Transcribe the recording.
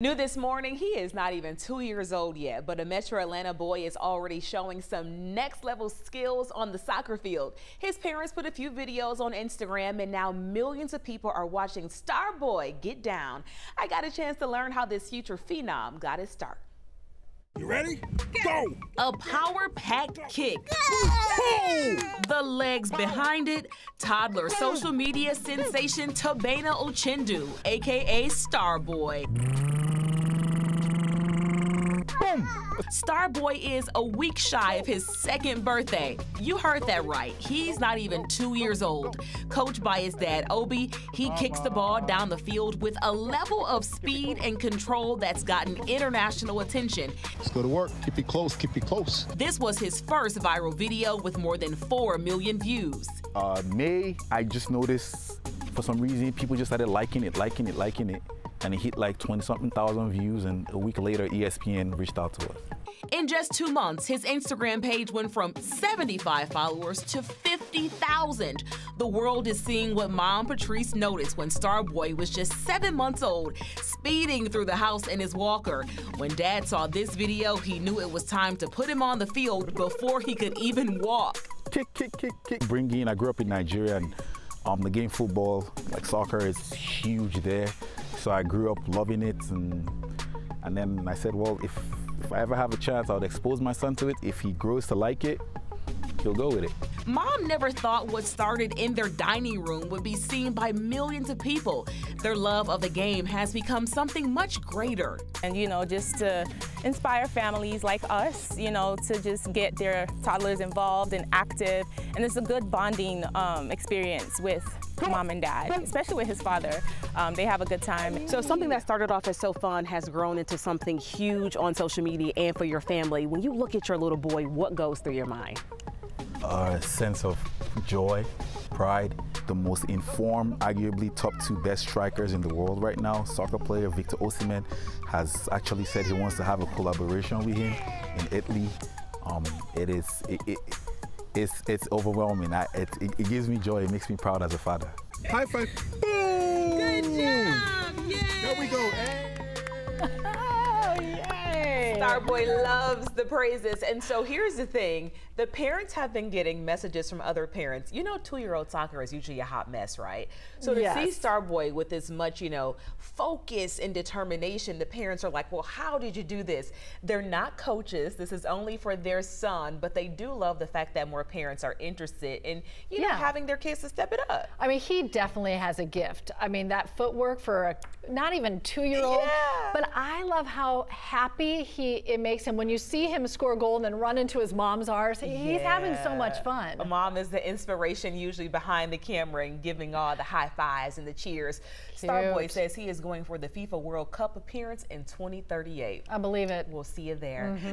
New this morning, he is not even two years old yet, but a Metro Atlanta boy is already showing some next level skills on the soccer field. His parents put a few videos on Instagram and now millions of people are watching Star Boy get down. I got a chance to learn how this future phenom got his start. You ready? Go! A power packed kick. The legs behind it, toddler social media sensation Tobena Uchendu, aka Starboy. Starboy is a week shy of his second birthday. You heard that right. He's not even two years old. Coached by his dad, Obi, he kicks the ball down the field with a level of speed and control that's gotten international attention. Let's go to work. Keep it close. Keep it close. This was his first viral video with more than 4 million views. Uh, May, I just noticed for some reason people just started liking it, liking it, liking it and it hit like 20 something thousand views and a week later ESPN reached out to us. In just two months, his Instagram page went from 75 followers to 50,000. The world is seeing what mom Patrice noticed when Starboy was just seven months old, speeding through the house in his walker. When dad saw this video, he knew it was time to put him on the field before he could even walk. Kick, kick, kick, kick. Bring in, I grew up in Nigeria and um, the game football, like soccer, is huge there. So I grew up loving it, and and then I said, well, if if I ever have a chance, I would expose my son to it. If he grows to like it, he'll go with it. Mom never thought what started in their dining room would be seen by millions of people. Their love of the game has become something much greater. And, you know, just to inspire families like us, you know, to just get their toddlers involved and active. And it's a good bonding um, experience with mom and dad, especially with his father. Um, they have a good time. So something that started off as so fun has grown into something huge on social media and for your family. When you look at your little boy, what goes through your mind? A sense of joy, pride. The most informed, arguably top two best strikers in the world right now, soccer player Victor Osimhen, has actually said he wants to have a collaboration with him in Italy. Um, it is it, it, it's it's overwhelming. I, it, it, gives me joy. It makes me proud as a father. High five! Boom! Good job! Yay! There we go. Hey. Starboy loves the praises. And so here's the thing. The parents have been getting messages from other parents. You know, two-year-old soccer is usually a hot mess, right? So to yes. see Starboy with this much, you know, focus and determination, the parents are like, well, how did you do this? They're not coaches. This is only for their son, but they do love the fact that more parents are interested in, you know, having their kids to step it up. I mean, he definitely has a gift. I mean, that footwork for a not even two-year-old, yeah. but I love how happy he it makes him when you see him score a goal and then run into his mom's arms. He's yeah. having so much fun. Mom is the inspiration usually behind the camera and giving all the high fives and the cheers. Cute. Starboy says he is going for the FIFA World Cup appearance in 2038. I believe it. We'll see you there. Mm -hmm.